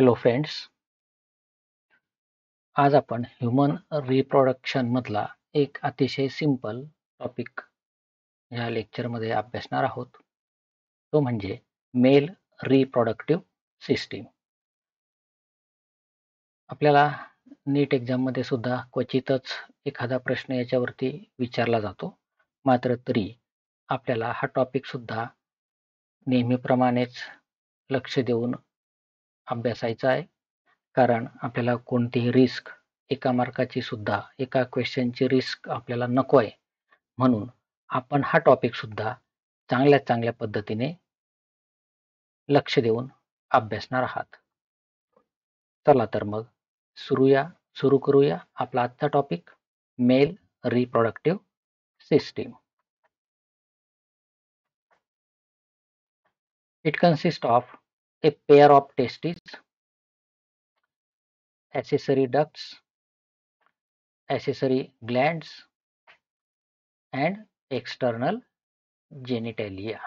Hello friends आज आपण human रिप्रोडक्शनमधला एक अतिशय सिंपल टॉपिक या लेक्चरमध्ये अभ्यासणार आहोत. तो म्हणजे मेल रिप्रोडक्टिव्ह सिस्टीम आपल्याला नीट एक्झाममध्ये सुद्धा क्वचितच एखादा प्रश्न याच्यावरती विचारला जातो. मात्र तरी आपल्याला हा टॉपिक सुद्धा नेहमीप्रमाणेच लक्ष देऊन अभ्यासायचा आहे. कारण आपल्याला कोणतीही रिस्क एका मार्काची सुद्धा एका क्वेश्चनची रिस्क आपल्याला नको आहे. म्हणून आपण हा टॉपिक सुद्धा चांगल्या चांगल्या पद्धतीने लक्ष देऊन अभ्यासणार आहात. चला तर मग सुरूया सुरू करूया आपला आजचा topic male reproductive system It consists of a pair of testes, accessory ducts, accessory glands, and external genitalia.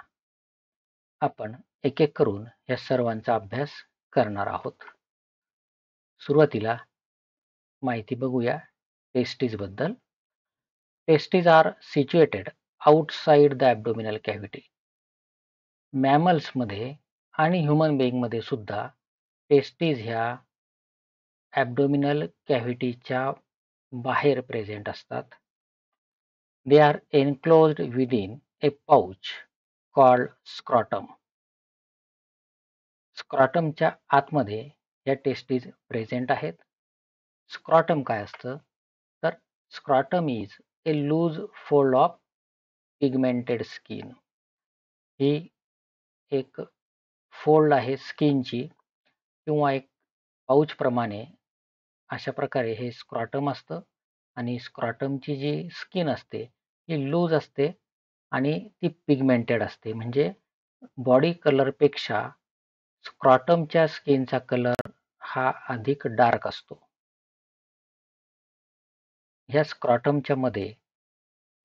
आपण एक एक करून या सर्वांचा अभ्यास करणार आहोत. सुरुवातीला माहिती बघूया टेस्टीजबद्दल. Testes are situated outside the abdominal cavity मॅमल्समध्ये आणि ह्युमन बेईंगमध्ये सुद्धा टेस्टीज ह्या ॲबडोमिनल कॅव्हिटीच्या बाहेर प्रेझेंट असतात. They are enclosed within a pouch called scrotum. स्क्रॉटमच्या आतमध्ये या टेस्टीज प्रेझेंट आहेत. स्क्रॉटम काय असतं? तर scrotum is a loose fold of pigmented skin. ही एक फोल्ड आहे स्किनची किंवा एक पाऊचप्रमाणे अशा प्रकारे हे स्क्रॉटम असतं. आणि स्क्रॉटमची जी स्किन असते ती लूज असते आणि ती पिगमेंटेड असते. म्हणजे बॉडी कलरपेक्षा स्क्रॉटमच्या स्किनचा कलर हा अधिक डार्क असतो. ह्या स्क्रॉटमच्या मध्ये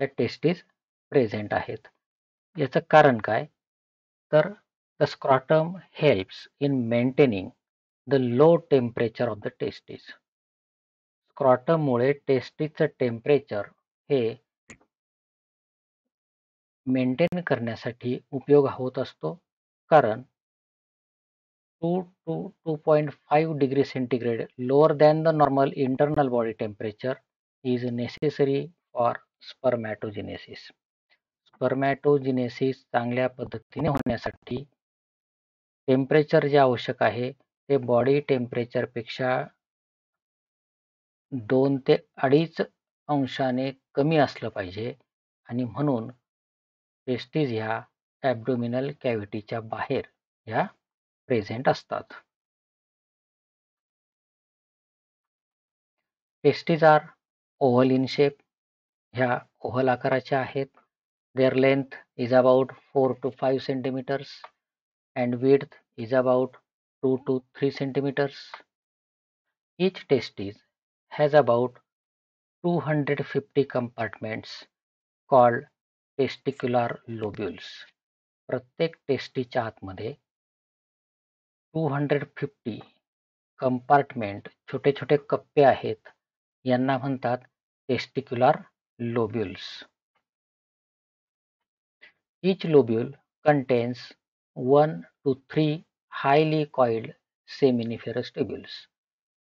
या टेस्टीज प्रेझेंट आहेत. याचं कारण काय? तर the scrotum helps in maintaining the low temperature of the testes स्क्रॉटममुळे टेस्टीजचं टेम्परेचर हे मेंटेन करण्यासाठी उपयोग होत असतो. कारण two to two point five degree centigrade lower than the normal internal body temperature is necessary for spermatogenesis spermatogenesis चांगल्या पद्धतीने होण्यासाठी टेम्परेचर जे आवश्यक आहे ते बॉडी टेम्परेचरपेक्षा दोन ते अडीच अंशाने कमी असलं पाहिजे. आणि म्हणून टेस्टीज ह्या ॲबडोमिनल कॅव्हिटीच्या बाहेर ह्या प्रेझेंट असतात. Testes are oval in shape ह्या ओव्हल आकाराच्या आहेत. Their length is about four to five centimetres. And width is about two to three centimetres each testis has about 250 compartments called testicular lobules. प्रत्येक टेस्टीच्या आतमध्ये two hundred fifty compartment छोटे छोटे कप्पे आहेत. यांना म्हणतात testicular lobules each lobule contains one to three highly coiled seminiferous tubules.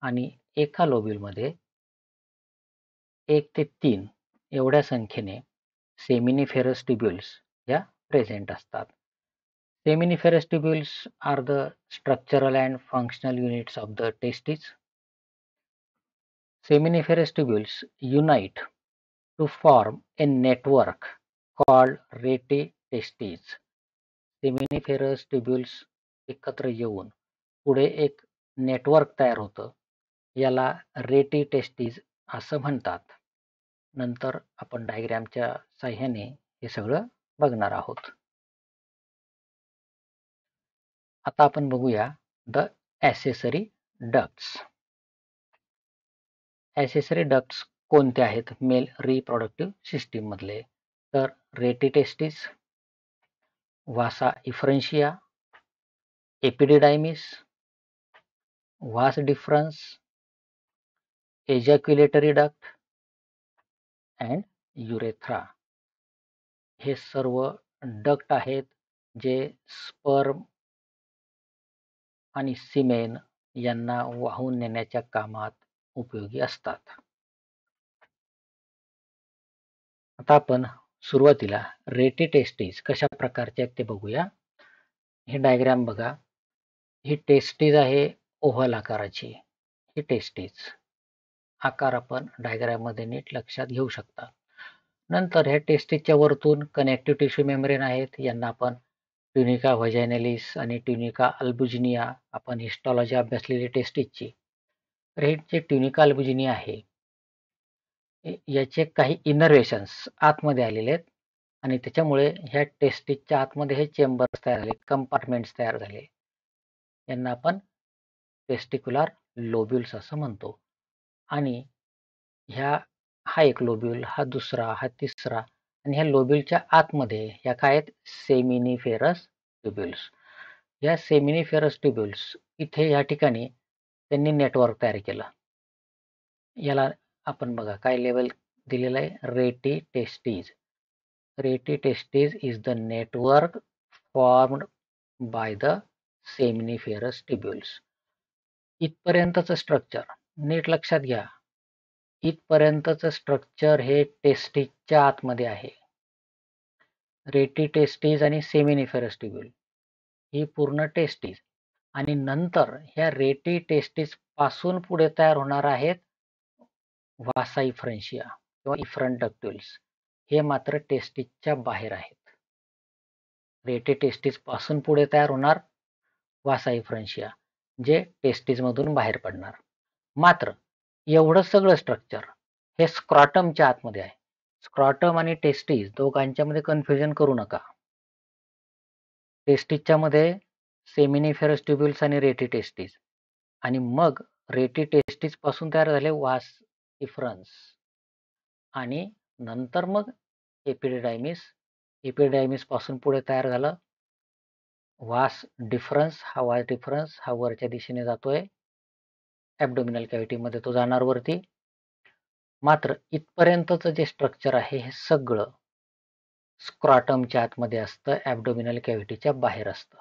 आणि एका लोब्युलमध्ये एक ते तीन एवढ्या संख्येने सेमिनिफेरस ट्युब्युल्स या प्रेझेंट असतात. Seminiferous tubules are the structural and functional units of the testes. Seminiferous tubules unite to form a network called rete testes Seminiferous tubules एकत्र येऊन पुढे एक नेटवर्क तयार होतं. याला रेटी टेस्टीज असं म्हणतात. नंतर आपण डायग्रॅमच्या साह्याने हे सगळं बघणार आहोत. आता आपण बघूया the accessory ducts. Accessory ducts कोणते आहेत? मेल रिप्रोडक्टिव्ह सिस्टीम मधले तर testes vasa efferentia epididymis vas deferens ejaculatory duct and urethra. हे सर्व डक्ट आहेत जे स्पर्म आणि सिमेन यांना वाहून नेण्याच्या कामात उपयोगी असतात. आता आपण सुरुवातीला रेटी टेस्टीज कशा प्रकारचे आहेत ते बघूया. हे डायग्राम बघा. ही टेस्टीज आहे ओव्हल आकाराची. ही टेस्टीज आकार आपण डायग्रॅममध्ये नीट लक्षात घेऊ शकता. नंतर ह्या टेस्टीजच्या वरतून कनेक्टिव्ह टिश्यू मेम्ब्रेन आहेत. यांना आपण ट्युनिका व्हजायनेलिस आणि ट्युनिका अल्बुजिनिया आपण हिस्टॉलॉजी अभ्यासलेली टेस्टीजची. तर हे जे ट्युनिका अल्बुजिनिया आहे याचे काही इनर्वेशन्स आतमध्ये आलेले आहेत. आणि त्याच्यामुळे ह्या टेस्टीजच्या आतमध्ये हे चेंबर्स तयार झाले कंपार्टमेंट्स तयार झाले. यांना आपण टेस्टिक्युलर लोब्युल्स असं म्हणतो. आणि ह्या हा एक लोब्युल हा दुसरा हा तिसरा आणि ह्या लोब्युलच्या आतमध्ये ह्या काय आहेत? सेमिनिफेरस ट्युब्युल्स या सेमिनिफेरस ट्युब्युल्स इथे या ठिकाणी त्यांनी नेटवर्क तयार केलं. याला आपण बघा काय लेवल दिलेलं आहे? Rete testes. Rete testes is the network formed by the seminiferous tubules. इथपर्यंतचं structure नीट लक्षात घ्या. इथपर्यंतचं स्ट्रक्चर हे टेस्टीजच्या आतमध्ये आहे. रेटी टेस्टीज आणि सेमिनिफेरस ट्युब्युल ही पूर्ण टेस्टीज. आणि नंतर ह्या रेटी टेस्टीजपासून पुढे तयार होणार आहेत वासा इफ्रन्शिया किंवा इफ्रंट डक्ट्युल्स हे मात्र टेस्टीजच्या बाहेर आहेत. रेटी टेस्टीजपासून पुढे तयार होणार वासा इफ्रन्शिया जे टेस्टीज मधून बाहेर पडणार. मात्र एवढं सगळं स्ट्रक्चर हे स्क्रॉटमच्या आतमध्ये आहे. स्क्रॉटम आणि टेस्टीज दोघांच्यामध्ये कन्फ्युजन करू नका. टेस्टीजच्या मध्ये सेमिनिफेरस ट्युब्युल्स आणि रेटी टेस्टीज आणि मग रेटी टेस्टीजपासून तयार झाले वास इफ्रन्स आणि नंतर मग एपिडिडायमिस एपिडायमिसपासून पुढे तयार झालं. वास डिफरन्स हा वास डिफरन्स हा वरच्या दिशेने जातोय. ॲबडोमिनल कॅव्हिटीमध्ये तो जाणार वरती. मात्र इथपर्यंतचं जे स्ट्रक्चर आहे हे सगळं स्क्रॉटमच्या आतमध्ये असतं ॲबडोमिनल कॅव्हिटीच्या बाहेर असतं.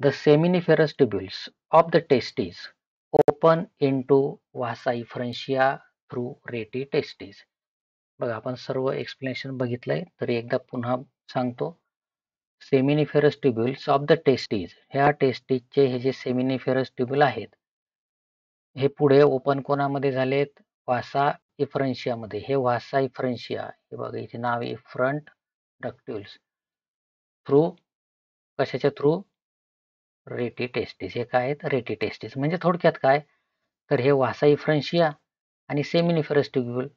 The seminiferous tubules of the testes open in to vasa through rete testes. बघा आपण सर्व एक्सप्लेनेशन बघितलंय तरी एकदा पुन्हा सांगतो. Seminiferous tubules of the testes ह्या टेस्टीजचे हे जे सेमिनिफेरस ट्युब्युल आहेत हे पुढे ओपन कोणामध्ये झालेत? वासा इफ्रन्शियामध्ये हे वासा इफ्रन्शिया हे बघा इथे नाव आहे फ्रंट डक्ट्युल्स थ्रू कशाच्या थ्रू रेटी टेस्टीस हे काय आहेत? रेटी टेस्टीस. म्हणजे थोडक्यात काय? तर हे वासाई इफ्रन्शिया आणि सेमिनिफेरस ट्युब्युल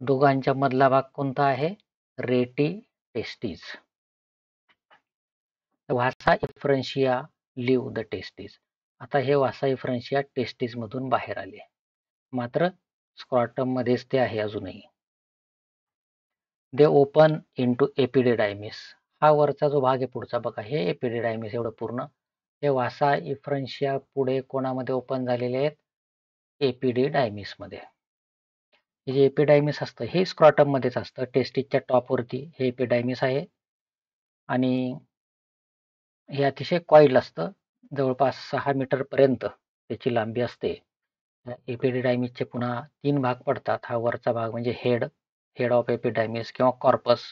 दोघांच्या मधला भाग कोणता आहे? Rete testes vasa efferentia leave the testes आता हे वासा इफ्रन्शिया टेस्टीज मधून बाहेर आले. मात्र स्क्रॉटम मध्येच ते आहे अजूनही. They open into epididymis. हा वरचा जो भाग आहे पुढचा बघा. हे एपिडेडायमिस एवढं पूर्ण हे वासा इफ्रन्शिया पुढे कोणामध्ये ओपन झालेले आहेत? एपीडी डायमिसमध्ये हे जे एपिडायमिस असतं हे स्क्रॉटममध्येच असतं. टेस्टिजच्या टॉपवरती हे एपिडायमिस आहे. आणि हे अतिशय कॉईल असतं. जवळपास सहा मीटरपर्यंत त्याची लांबी असते. एपिडिडायमिसचे पुन्हा तीन भाग पडतात. हा वरचा भाग म्हणजे हेड हेड ऑफ एपिडायमिस किंवा कॉर्पस.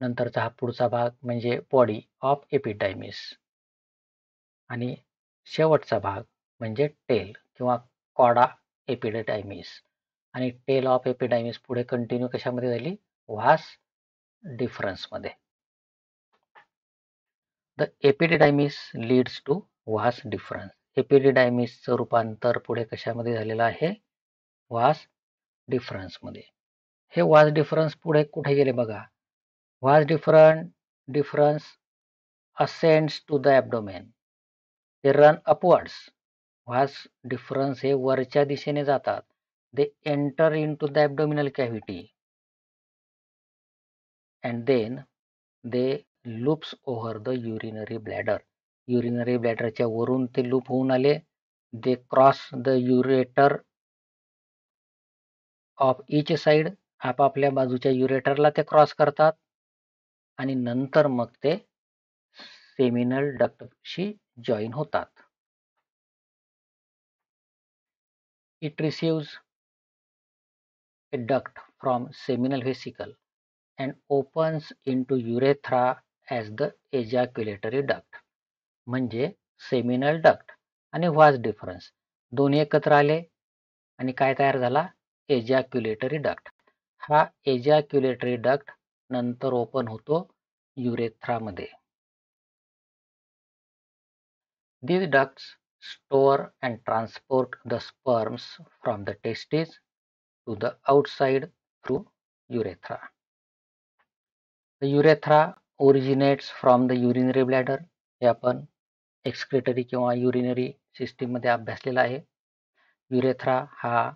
नंतरचा हा पुढचा भाग म्हणजे बॉडी ऑफ एपिडायमिस. आणि शेवटचा भाग म्हणजे टेल किंवा कॉडा एपिडायमिस आणि टेल ऑफ एपिडायमिस पुढे कंटिन्यू कशामध्ये झाली? Vas डिफरन्समध्ये the epididymis leads to vas deferens एपिडेडायमिसचं रूपांतर पुढे कशामध्ये झालेलं आहे? वास डिफरन्समध्ये हे वास डिफरन्स पुढे कुठे गेले बघा? Vas different deferens ascends to the abdomen ते रन अपवर्ड्स वास डिफरन्स हे वरच्या दिशेने जातात. They enter into the abdominal cavity and then they loops over the urinary bladder urinary ब्लॅडरच्या वरून ते लूप होऊन आले. They cross the ureter of each side आपापल्या बाजूच्या युरेटरला ते क्रॉस करतात. आणि नंतर मग ते सेमिनल डक्टशी जॉईन होतात. It receives a duct from seminal vesicle and opens into urethra as the ejaculatory duct. म्हणजे सेमिनल डक्ट आणि व्हाज डिफरन्स दोन्ही एकत्र आले आणि काय तयार झाला? एजॅक्युलेटरी डक्ट हा एजॅक्युलेटरी डक्ट नंतर ओपन होतो युरेथ्रामध्ये These ducts store and transport the sperms from the testes to the outside through urethra. The urethra originates from the urinary bladder हे आपण एक्सक्रेटरी किंवा युरिनरी सिस्टीम मध्ये अभ्यासलेला आहे युरेथ्रा हा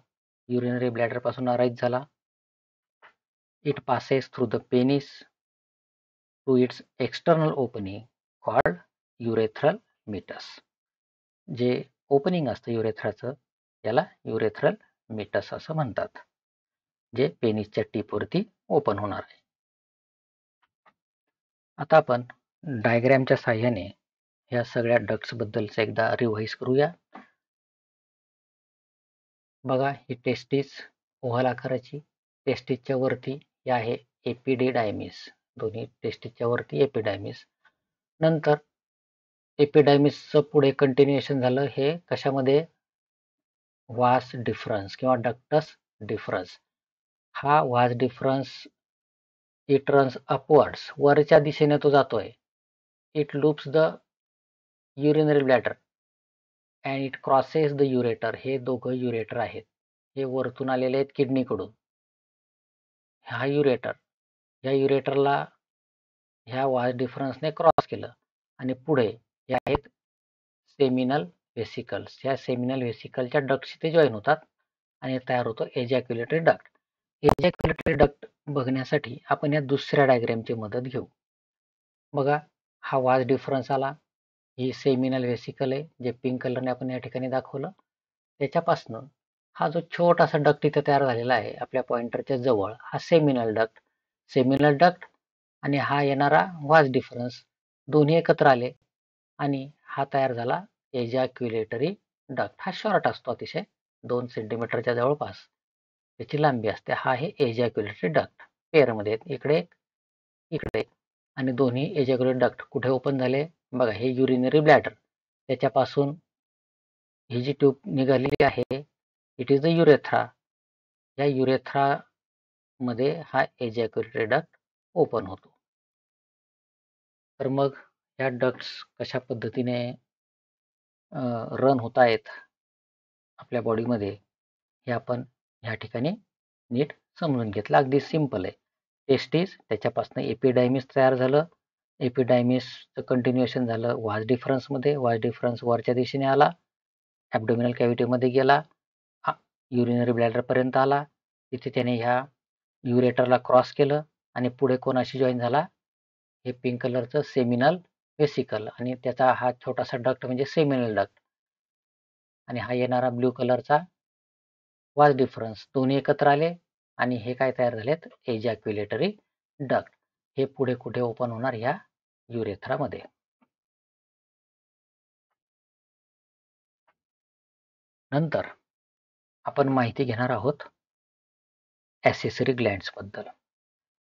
युरिनरी ब्लॅडर पासून अराईज झाला it passes through the penis to its external opening called urethral मिटस जे opening असतं युरेथ्राचं याला युरेथ्रल मिटस असं म्हणतात. जे पेनिसच्या टीपवरती ओपन होणार आहे. आता आपण डायग्रॅमच्या साह्याने ह्या सगळ्या डक्ट्स बद्दलच एकदा रिव्हाइज करूया. बघा ही टेस्टिस ओव्हल आकाराची. टेस्टिसच्या वरती हे आहे एपिडेडायमिस. दोन्ही टेस्टिसच्या वरती एपिडायमिस. नंतर एपिडायमिसचं पुढे कंटिन्युएशन झालं. हे कशामध्ये? वास डिफरन्स किंवा डक्टस डिफरन्स हा वास डिफरन्स इट रन्स अपवर्ड्स वरच्या दिशेने तो जातोय. It loops the urinary bladder and it crosses the ureter हे दोघं युरेटर आहेत. हे वरतून आलेले आहेत किडनीकडून. हा युरेटर ह्या युरेटरला ह्या वास डिफरन्सने क्रॉस केलं. आणि पुढे हे आहेत सेमिनल व्हेसिकल्स या सेमिनल व्हेसिकलच्या डक्टशी ते जॉईन होतात आणि तयार होतो एजॅक्युलेटरी डक्ट एजॅक्युलेटरी डक्ट बघण्यासाठी आपण या दुसऱ्या डायग्रॅमची मदत घेऊ. बघा हा वाज डिफरन्स आला. ही सेमिनल व्हेसिकल आहे जे पिंक कलरने आपण या ठिकाणी दाखवलं. त्याच्यापासनं हा जो छोटासा डक्ट इथे तयार झालेला आहे आपल्या पॉइंटरच्या जवळ हा सेमिनल डक्ट सेमिनल डक्ट आणि हा येणारा वाज डिफरन्स दोन्ही एकत्र आले. आणि हा तयार झाला एजॅक्युलेटरी डक्ट हा शॉर्ट असतो अतिशय दोन सेंटीमीटरच्या जवळपास. त्याची लांबी असते. हा आहे एजॅक्युलेटरी डक्ट पेअरमध्ये आहेत. इकडे एक इकडे आणि दोन्ही एजॅक्युलेटरी डक्ट कुठे ओपन झाले? बघा हे युरिनरी ब्लॅडर त्याच्यापासून ही जी ट्यूब निघालेली आहे इट इज द युरेथ्रा या युरेथ्रामध्ये हा एजॅक्युलेटरी डक्ट ओपन होतो. तर मग ह्या डक्ट्स कशा पद्धतीने रन होत आहेत आपल्या बॉडीमध्ये हे आपण ह्या ठिकाणी नीट समजून घेतलं. अगदी सिंपल आहे. टेस्टीस त्याच्यापासून एपिडायमिस तयार झालं. एपिडायमिसचं कंटिन्युएशन झालं. वाज डिफरन्समध्ये वाज डिफरन्स वरच्या दिशेने आला. ॲबडोमिनल कॅव्हिटीमध्ये गेला. युरिनरी ब्लॅडरपर्यंत आला. तिथे त्याने ह्या युरेटरला क्रॉस केलं आणि पुढे कोणाशी जॉईन झाला? हे पिंक कलरचं सेमिनल वेसिकल आणि त्याचा हा छोटासा डक्ट म्हणजे सेमिनल डक्ट. आणि हा येणारा ब्ल्यू कलरचा वाज डिफरन्स दोन्ही एकत्र आले आणि हे काय तयार झालेत? एजॅक्युलेटरी डक्ट हे पुढे कुठे ओपन होणार? ह्या युरेथ्रामध्ये नंतर आपण माहिती घेणार आहोत ॲसेसरी ग्लँड्सबद्दल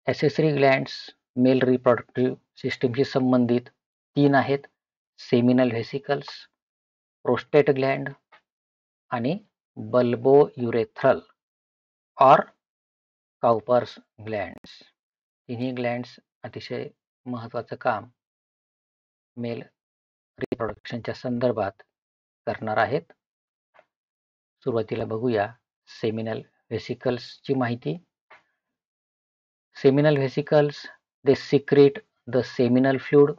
ॲसेसरी ग्लँड्स मेल रिप्रॉडक्टिव्ह सिस्टीमशी संबंधित तीन आहेत. सेमिनल व्हेसिकल्स प्रोस्टेट ग्लँड आणि bulbourethral or Cowper's glands तिन्ही ग्लँड्स अतिशय महत्त्वाचं काम मेल रिप्रोडक्शनच्या संदर्भात करणार आहेत. सुरुवातीला बघूया सेमिनल व्हेसिकल्सची माहिती. Seminal vesicles they secrete the seminal fluid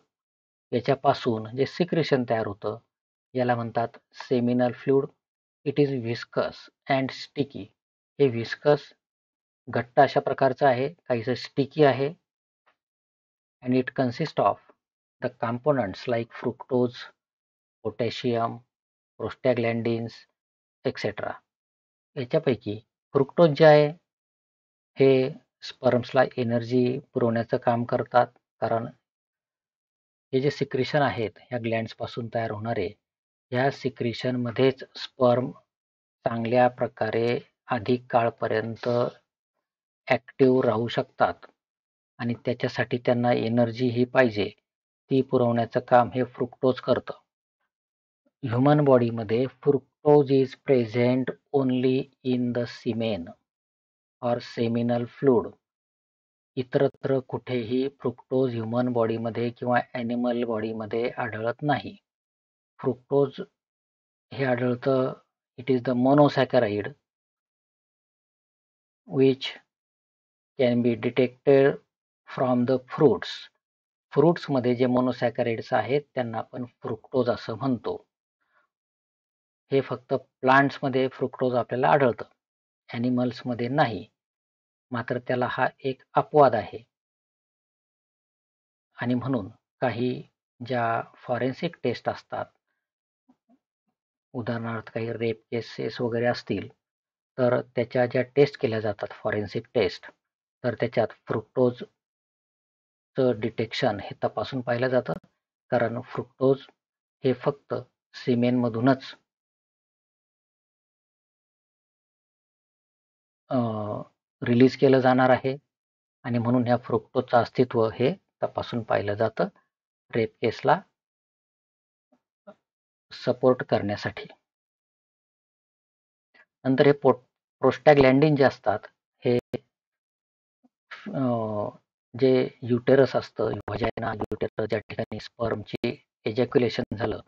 याच्यापासून जे सिक्रेशन तयार होतं याला म्हणतात seminal fluid it is viscous and sticky हे व्हिस्कस घट्ट अशा प्रकारचं आहे काहीसं स्टिकी आहे. And it consist of the components like fructose potassium prostaglandins etcetera याच्यापैकी fructose जे आहे हे स्पर्म्सला एनर्जी पुरवण्याचं काम करतात. कारण हे जे सिक्रिशन आहेत ह्या ग्लँड्सपासून तयार होणारे ह्या सिक्रिशनमध्येच स्पर्म चांगल्या प्रकारे अधिक काळपर्यंत ॲक्टिव्ह राहू शकतात आणि त्याच्यासाठी त्यांना एनर्जी ही पाहिजे ती पुरवण्याचं काम हे फ्रुक्टोज करतं. ह्युमन बॉडीमध्ये fructose is present only in the semen or seminal fluid. इतरत्र कुठेही फ्रुक्टोज ह्युमन बॉडीमध्ये किंवा ॲनिमल बॉडीमध्ये आढळत नाही. फ्रुक्टोज हे आढळतं it is the monosaccharide which can be detected from the fruits फ्रुट्समध्ये जे मोनोसॅकराइड्स आहेत त्यांना आपण फ्रुक्टोज असं म्हणतो. हे फक्त प्लांट्समध्ये फ्रुक्टोज आपल्याला आढळतं. ॲनिमल्समध्ये नाही. मात्र त्याला हा एक अपवाद आहे. आणि म्हणून काही ज्या फॉरेन्सिक टेस्ट असतात उदाहरणार्थ काही रेप केसेस वगैरे असतील तर त्याच्या ज्या टेस्ट केल्या जातात फॉरेन्सिक टेस्ट तर त्याच्यात फ्रुक्टोजचं डिटेक्शन हे तपासून पाहिलं जातं. कारण फ्रुक्टोज हे फक्त सिमेनमधूनच रिलीज केलं जाणार आहे. आणि म्हणून ह्या फ्रुक्टोजचं अस्तित्व हे तपासून पाहिलं जातं. रेप केसला सपोर्ट करण्यासाठी. नंतर हे पोट प्रोस्टॅग्लँडिन जे असतात हे जे युटेरस असतं व्हजायना युटेरस ज्या ठिकाणी स्पर्मची एजॅक्युलेशन झालं.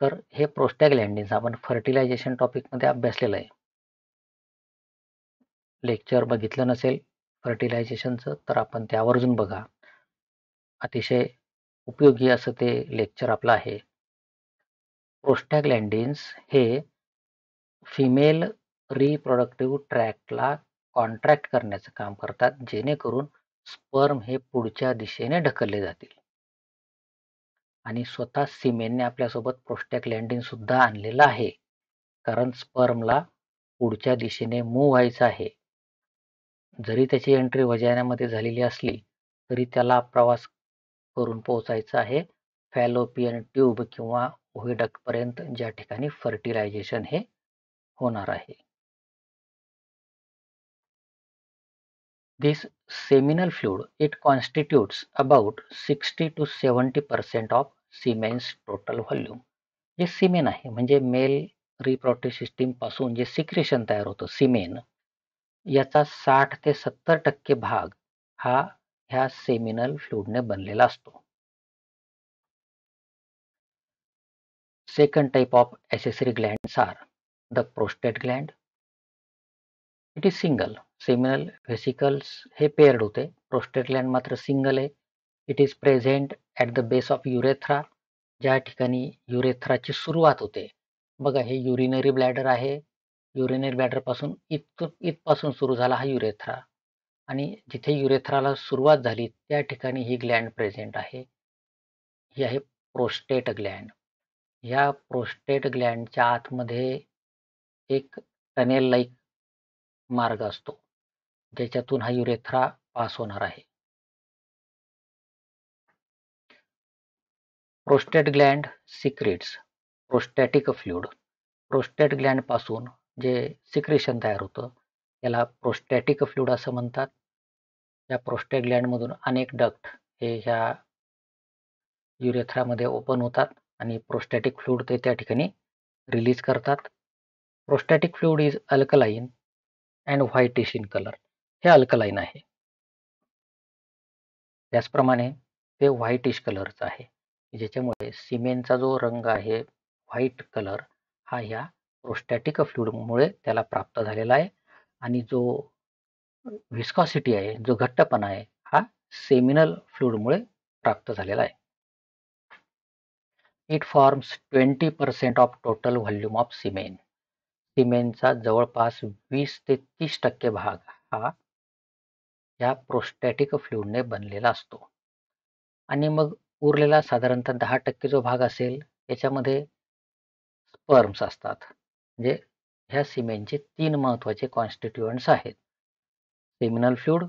तर हे प्रोस्टॅग्लँडिन्स आपण फर्टिलायझेशन टॉपिकमध्ये अभ्यासलेलं आहे. लेक्चर बघितलं नसेल फर्टिलायझेशनचं तर आपण ते आवर्जून बघा. अतिशय उपयोगी असं ते लेक्चर आपलं आहे. प्रोस्टॅग्लँडिन्स हे फिमेल रिप्रोडक्टिव्ह ट्रॅकला कॉन्ट्रॅक्ट करण्याचं काम करतात जेणेकरून स्पर्म हे पुढच्या दिशेने ढकलले जातील. आणि स्वतः सिमेनने आपल्यासोबत प्रोस्टॅग्लँडिन सुद्धा आणलेलं आहे. कारण स्पर्मला पुढच्या दिशेने मूव्ह व्हायचं आहे. जरी त्याची एंट्री वजायनामध्ये झालेली असली तरी त्याला प्रवास करून पोहोचायचं आहे. फॅलोपियन ट्यूब किंवा पर्यंत ज्या ठिकाणी फर्टिलायझेशन हे होणार आहे. This seminal fluid it constitutes about sixty to seventy percent of semen's total volume जे सिमेन आहे म्हणजे मेल रिप्रोटेक्टिव्ह सिस्टीमपासून जे सिक्रेशन तयार होतं सिमेन याचा साठ ते सत्तर टक्के भाग हा ह्या सेमिनल फ्लूडने बनलेला असतो. Second type of accessory glands are the prostate gland it is single seminal vesicles हे पेअर्ड होते. प्रोस्टेट ग्लँड मात्र सिंगल आहे. It is present at the base of urethra ज्या ठिकाणी युरेथ्राची सुरुवात होते. बघा हे युरिनरी ब्लॅडर आहे. युरिनरी बॅटरपासून इथ इथपासून सुरू झाला हा युरेथ्रा. आणि जिथे युरेथ्राला सुरुवात झाली त्या ठिकाणी ही ग्लँड प्रेझेंट आहे. ही आहे प्रोस्टेट ग्लँड. ह्या प्रोस्टेट ग्लँडच्या आतमध्ये एक टनेल लाईक मार्ग असतो ज्याच्यातून हा युरेथ्रा पास होणार आहे. Prostate gland secretes prostatic fluid. Prostate ग्लँडपासून जे सिक्रेशन तयार होतं याला प्रोस्टॅटिक फ्लूड असं म्हणतात. या प्रोस्टेट ग्लँडमधून अनेक डक्ट हे ह्या युरेथ्रामध्ये ओपन होतात आणि प्रोस्टॅटिक फ्लूड ते त्या ठिकाणी रिलीज करतात. Prostatic fluid is alkaline and whitish in colour हे अल्कलाईन आहे. त्याचप्रमाणे ते व्हाईटिश कलरचं आहे. ज्याच्यामुळे सिमेंटचा जो रंग आहे व्हाईट कलर हा ह्या प्रोस्टॅटिक फ्लुइडमुळे त्याला प्राप्त झालेला आहे. आणि जो व्हिस्कॉसिटी आहे जो घट्टपणा आहे हा सेमिनल फ्लुइडमुळे प्राप्त झालेला आहे. It forms twenty percent of total volume of semen सिमेंटचा जवळपास वीस ते तीस टक्के भाग हा या प्रोस्टॅटिक फ्लुइडने बनलेला असतो. आणि मग उरलेला साधारणतः दहा टक्के जो भाग असेल त्याच्यामध्ये स्पर्म्स असतात. म्हणजे ह्या सिमेंटचे तीन महत्त्वाचे कॉन्स्टिट्युएंट्स आहेत. सेमिनल फ्लुड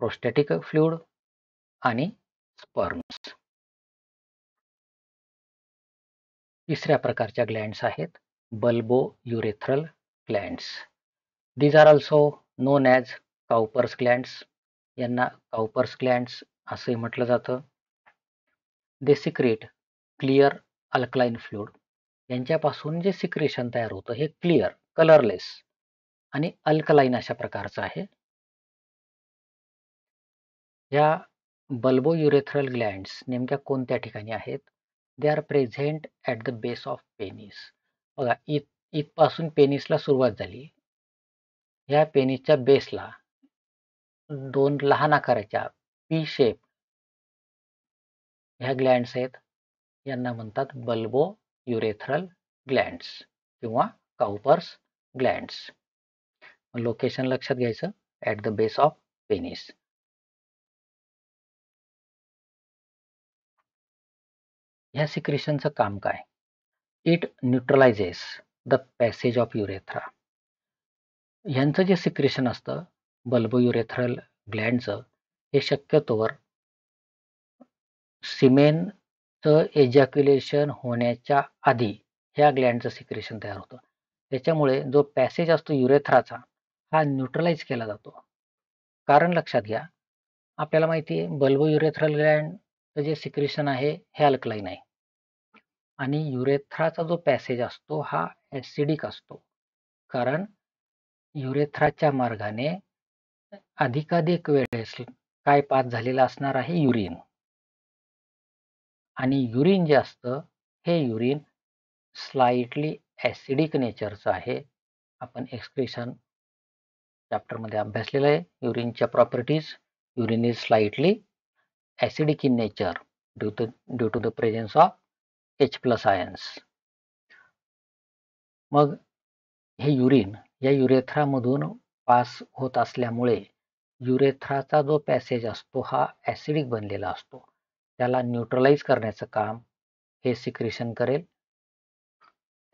प्रोस्टॅटिक फ्लुड आणि स्पर्म्स तिसऱ्या प्रकारच्या ग्लँड्स आहेत bulbo urethral glands these are also known as Cowper's glands यांना काउपर्स ग्लँड्स असंही म्हटलं जातं. They secrete clear alkaline fluid यांच्यापासून जे सिक्रेशन तयार होतं हे क्लिअर कलरलेस आणि अल्कलाईन अशा प्रकारचं आहे. या बल्बो युरेथ्रल ग्लँड्स नेमक्या कोणत्या ठिकाणी आहेत? They are present at the base of penis बघा इत इथपासून पेनिसला सुरुवात झाली. ह्या पेनिसच्या बेसला दोन लहान आकाराच्या पी शेप ह्या ग्लँड्स आहेत. यांना म्हणतात बल्बो युरेथ्रल ग्लँड्स किंवा काउपर्स ग्लँड्स लोकेशन लक्षात घ्यायचं. At the base of penis ह्या सिक्रेशनचं काम काय? It neutralises the passage of urethra ह्यांचं जे सिक्रेशन असतं बल्बो युरेथ्रल ग्लँडचं हे शक्यतोवर सिमेन तर एजॅक्युलेशन होण्याच्या आधी ह्या ग्लँडचं सिक्रेशन तयार होतं. त्याच्यामुळे जो पॅसेज असतो युरेथ्राचा हा न्यूट्रलाइज केला जातो. कारण लक्षात घ्या आपल्याला माहिती आहे बल्बो युरेथ्रल ग्लँडचं जे सिक्रेशन आहे हे अल्कलाईन आहे. आणि युरेथ्राचा जो पॅसेज असतो हा ॲसिडिक असतो. कारण युरेथ्राच्या मार्गाने अधिकाधिक वेळेस काय पास झालेला असणार आहे युरिन आणि युरिन जे असतं हे युरिन स्लाइटली ॲसिडिक नेचरचं आहे. आपण एक्सक्रिशन चॅप्टरमध्ये अभ्यासलेलं आहे. युरिनच्या properties urine is slightly acidic in nature due to due to the presence of H plus ions मग हे युरिन या युरेथ्रामधून पास होत असल्यामुळे युरेथ्राचा जो पॅसेज असतो हा ॲसिडिक बनलेला असतो. त्याला न्यूट्रलाइज करण्याचं काम हे सिक्रेशन करेल.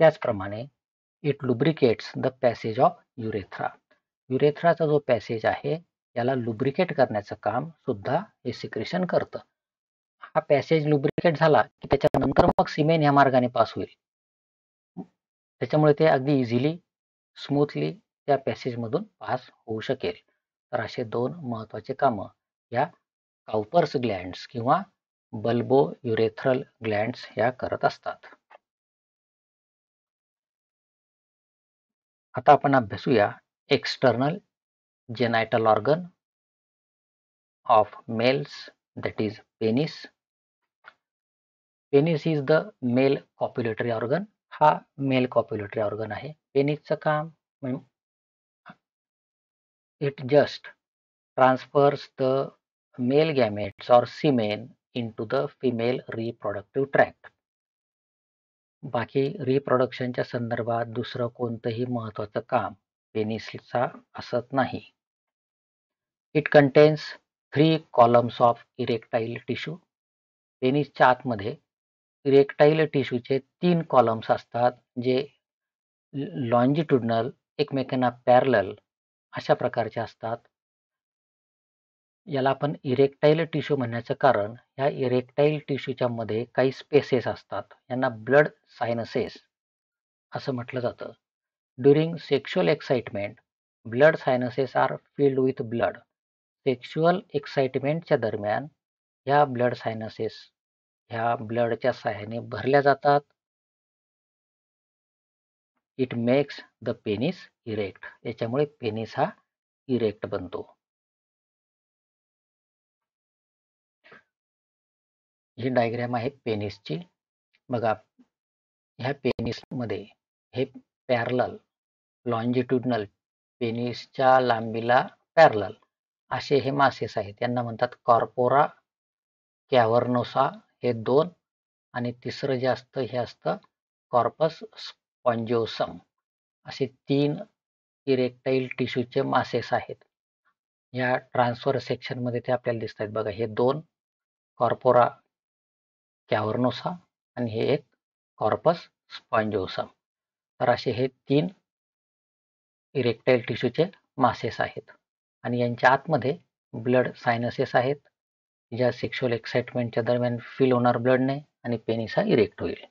त्याचप्रमाणे it lubricates the passage of urethra युरेथ्राचा जो पॅसेज आहे याला लुब्रिकेट करण्याचं काम सुद्धा हे सिक्रेशन करतं. हा पॅसेज लुब्रिकेट झाला की त्याच्यानंतर मग सिमेन ह्या मार्गाने पास होईल. त्याच्यामुळे ते अगदी इझिली स्मूथली त्या पॅसेजमधून पास होऊ शकेल. तर असे दोन महत्त्वाचे कामं या काउपर्स ग्लँड्स किंवा बल्बो युरेथ्रल ग्लँड्स ह्या करत असतात. आता आपण अभ्यासूया external genital organ of males that is penis. Penis is the male copulatory organ. हा मेल कॉप्युलेटरी ऑर्गन आहे. पेनिसचं काम it just transfers the male gametes or semen into the female reproductive tract. बाकी रिप्रोडक्शनच्या संदर्भात दुसरं कोणतंही महत्वाचं काम पेनिसचा असत नाही. It contains three columns of erectile tissue पेनिसच्या आतमध्ये इरेक्टाईल टिश्यूचे तीन कॉलम्स असतात जे लॉन्जिट्युडनल एकमेकांना पॅरल अशा प्रकारचे असतात. याला आपण इरेक्टाईल टिश्यू म्हणण्याचं कारण ह्या इरेक्टाईल टिश्यूच्या मध्ये काही स्पेसेस असतात. यांना ब्लड सायनसेस असं म्हटलं जातं. During sexual excitement blood sinuses are filled with blood sexual एक्साइटमेंटच्या दरम्यान ह्या ब्लड सायनसेस ह्या ब्लडच्या सहाय्याने भरल्या जातात. It makes the penis erect याच्यामुळे पेनिस हा इरेक्ट बनतो. ही डायग्रॅम आहे पेनिसची बघा. ह्या पेनिसमध्ये हे पॅरलल लॉन्जिट्युडनल पेनिसच्या लांबीला पॅरलल असे हे मासेस आहेत. यांना म्हणतात कॉर्पोरा कॅव्हर्नोसा हे दोन आणि तिसरं जे असतं हे असतं कॉर्पस स्पॉन्जिओसम असे तीन इरेक्टाईल टिश्यूचे मासेस आहेत. या ट्रान्सफर सेक्शनमध्ये ते आपल्याला दिसत आहेत बघा हे दोन कॉर्पोरा कॅवर्नोसा आणि हे एक कॉर्पस स्पॉन्जोसम तर असे हे तीन इरेक्टाईल टिश्यूचे मासेस आहेत. आणि यांच्या आतमध्ये ब्लड सायनसेस आहेत ज्या सेक्शुअल एक्साइटमेंटच्या दरम्यान फील होणार ब्लडने आणि पेनिस हा इरेक्ट होईल.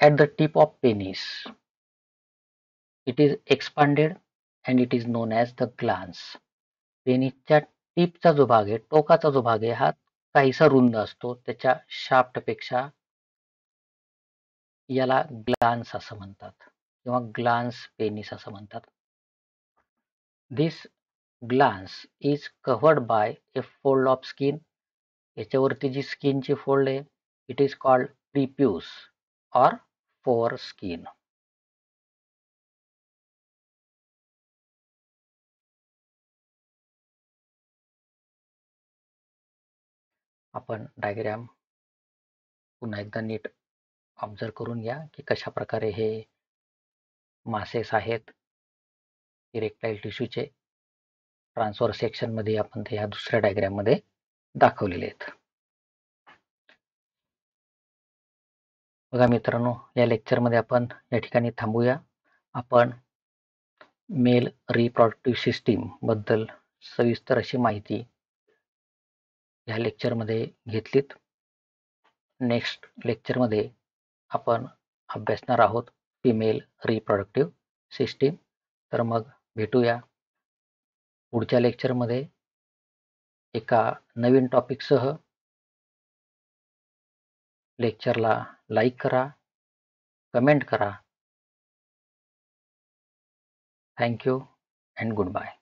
At the tip of penis it is expanded and it is known as the glans. पेनिसच्या टिपचा जो भाग आहे टोकाचा जो भाग आहे हा काहीसा रुंद असतो. त्याच्या शाफ्टपेक्षा याला ग्लान्स असं म्हणतात किंवा ग्लान्स पेनिस असं म्हणतात. This glans is covered by a fold of skin याच्यावरती जी स्किनची फोल्ड आहे it is called prepuce or foreskin आपण डायग्रॅम पुन्हा एकदा नीट ऑब्झर्व करून घ्या की कशा प्रकारे हे मासेस आहेत. इरेक्टाईल टिश्यूचे ट्रान्सफर सेक्शनमध्ये आपण ते ह्या दुसऱ्या डायग्रॅममध्ये दाखवलेले आहेत. बघा मित्रांनो या लेक्चरमध्ये आपण या ठिकाणी थांबूया. आपण मेल रिप्रॉडक्टिव्ह सिस्टीमबद्दल सविस्तर अशी माहिती ह्या लेक्चरमध्ये घेतलीत. नेक्स्ट लेक्चरमध्ये आपण अभ्यासणार आहोत फिमेल रिप्रॉडक्टिव्ह सिस्टीम तर मग भेटूया पुढच्या लेक्चरमध्ये एका नवीन टॉपिकसह लेक्चरला लाईक करा कमेंट करा. Thank you and goodbye